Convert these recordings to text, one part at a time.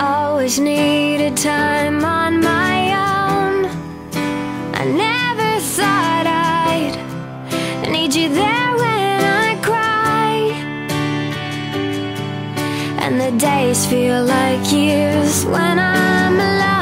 Always needed time on my own I never thought I'd need you there when I cry And the days feel like years when I'm alone.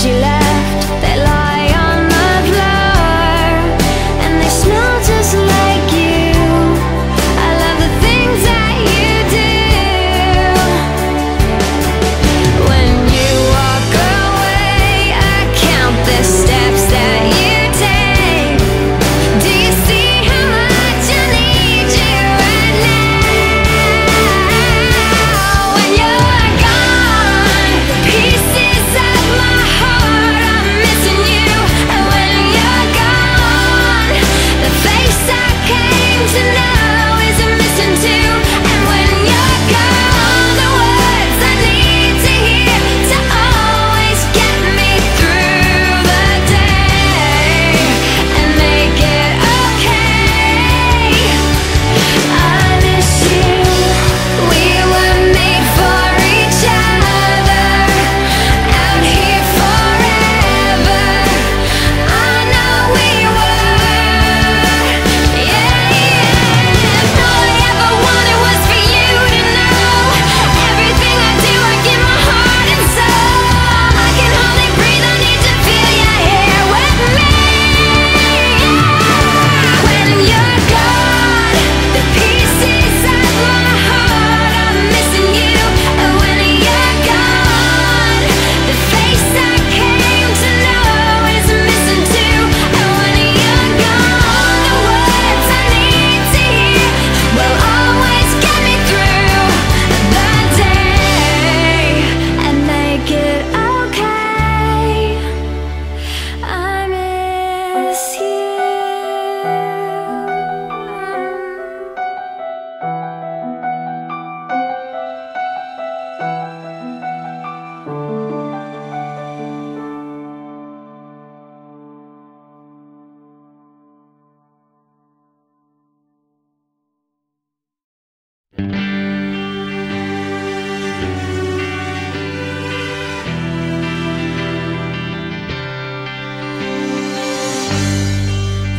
hoje leva.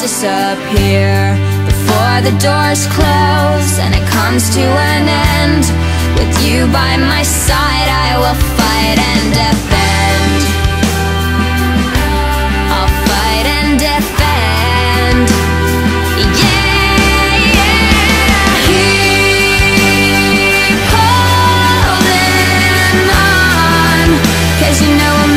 Disappear before the doors close and it comes to an end. With you by my side, I will fight and defend. I'll fight and defend. Yeah. 'Cause you know we'll